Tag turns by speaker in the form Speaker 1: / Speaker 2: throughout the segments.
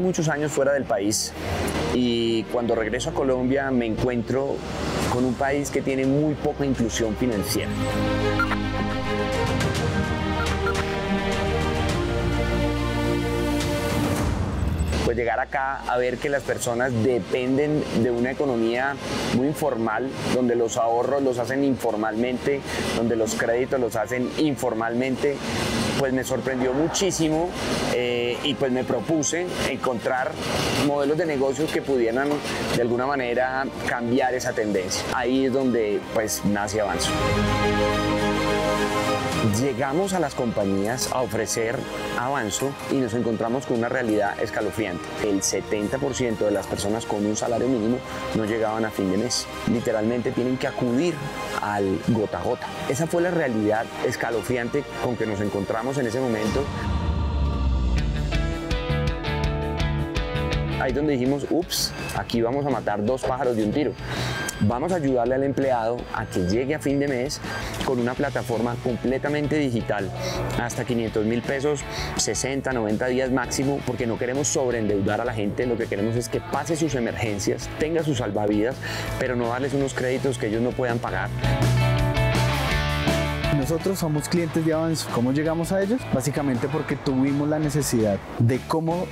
Speaker 1: muchos años fuera del país y cuando regreso a Colombia me encuentro con un país que tiene muy poca inclusión financiera. pues llegar acá a ver que las personas dependen de una economía muy informal, donde los ahorros los hacen informalmente, donde los créditos los hacen informalmente, pues me sorprendió muchísimo eh, y pues me propuse encontrar modelos de negocios que pudieran de alguna manera cambiar esa tendencia. Ahí es donde pues nace Avanzo llegamos a las compañías a ofrecer avanzo y nos encontramos con una realidad escalofriante. El 70% de las personas con un salario mínimo no llegaban a fin de mes. Literalmente tienen que acudir al gota a gota. Esa fue la realidad escalofriante con que nos encontramos en ese momento. Ahí donde dijimos, ups, aquí vamos a matar dos pájaros de un tiro. Vamos a ayudarle al empleado a que llegue a fin de mes con una plataforma completamente digital, hasta 500 mil pesos, 60, 90 días máximo, porque no queremos sobreendeudar a la gente, lo que queremos es que pase sus emergencias, tenga sus salvavidas, pero no darles unos créditos que ellos no puedan pagar.
Speaker 2: Nosotros somos clientes de Avanzo. ¿Cómo llegamos a ellos? Básicamente porque tuvimos la necesidad de cómo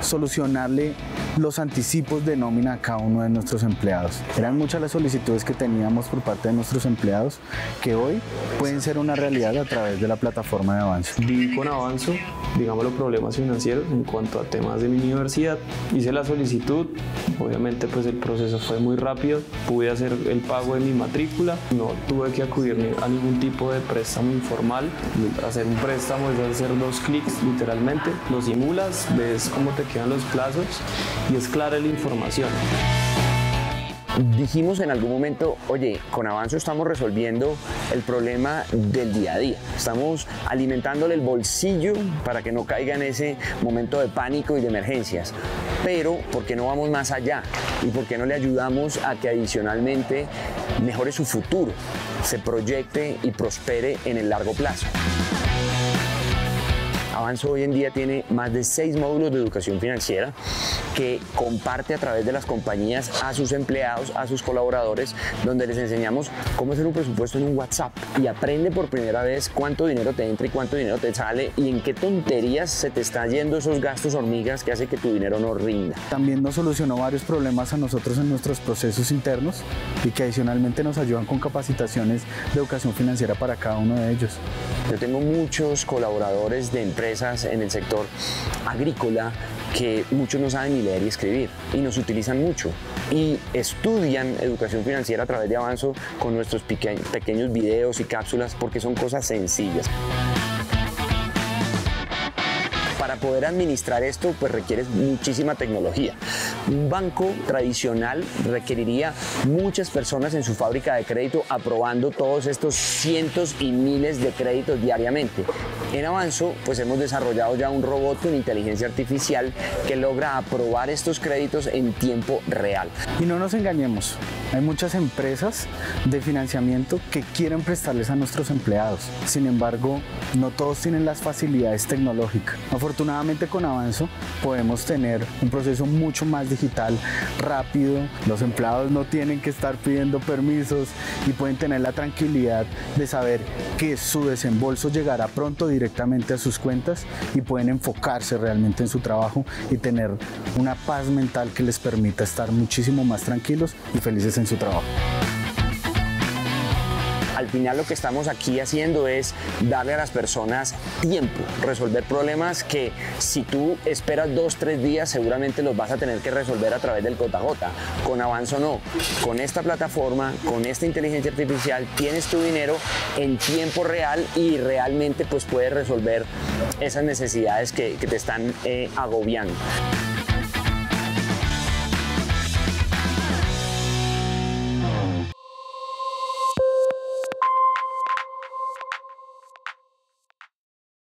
Speaker 2: solucionarle los anticipos de nómina a cada uno de nuestros empleados. Eran muchas las solicitudes que teníamos por parte de nuestros empleados que hoy pueden ser una realidad a través de la plataforma de Avanzo.
Speaker 3: Viví con Avanzo, digamos, los problemas financieros en cuanto a temas de mi universidad. Hice la solicitud, obviamente pues el proceso fue muy rápido, pude hacer el pago de mi matrícula, no tuve que acudir a ningún tipo de préstamo informal. Hacer un préstamo es hacer dos clics literalmente, lo simulas, ves cómo te quedan los plazos y es clara la información.
Speaker 1: Dijimos en algún momento, oye, con Avanzo estamos resolviendo el problema del día a día. Estamos alimentándole el bolsillo para que no caiga en ese momento de pánico y de emergencias. Pero, ¿por qué no vamos más allá? ¿Y por qué no le ayudamos a que adicionalmente mejore su futuro, se proyecte y prospere en el largo plazo? Avanzo hoy en día tiene más de seis módulos de educación financiera que comparte a través de las compañías a sus empleados, a sus colaboradores, donde les enseñamos cómo hacer un presupuesto en un WhatsApp y aprende por primera vez cuánto dinero te entra y cuánto dinero te sale y en qué tonterías se te están yendo esos gastos hormigas que hace que tu dinero no rinda.
Speaker 2: También nos solucionó varios problemas a nosotros en nuestros procesos internos y que adicionalmente nos ayudan con capacitaciones de educación financiera para cada uno de ellos.
Speaker 1: Yo tengo muchos colaboradores de empresas en el sector agrícola que muchos no saben ni leer y escribir y nos utilizan mucho y estudian educación financiera a través de Avanzo con nuestros pequeños videos y cápsulas porque son cosas sencillas para poder administrar esto, pues requieres muchísima tecnología. Un banco tradicional requeriría muchas personas en su fábrica de crédito aprobando todos estos cientos y miles de créditos diariamente. En Avanzo, pues hemos desarrollado ya un robot con inteligencia artificial que logra aprobar estos créditos en tiempo real.
Speaker 2: Y no nos engañemos, hay muchas empresas de financiamiento que quieren prestarles a nuestros empleados. Sin embargo, no todos tienen las facilidades tecnológicas. Afortunadamente con Avanzo podemos tener un proceso mucho más digital, rápido. Los empleados no tienen que estar pidiendo permisos y pueden tener la tranquilidad de saber que su desembolso llegará pronto directamente a sus cuentas y pueden enfocarse realmente en su trabajo y tener una paz mental que les permita estar muchísimo más tranquilos y felices en su trabajo
Speaker 1: al final lo que estamos aquí haciendo es darle a las personas tiempo, resolver problemas que si tú esperas dos, tres días seguramente los vas a tener que resolver a través del gota. Con Avanzo no. Con esta plataforma, con esta inteligencia artificial, tienes tu dinero en tiempo real y realmente pues puedes resolver esas necesidades que, te están eh, agobiando.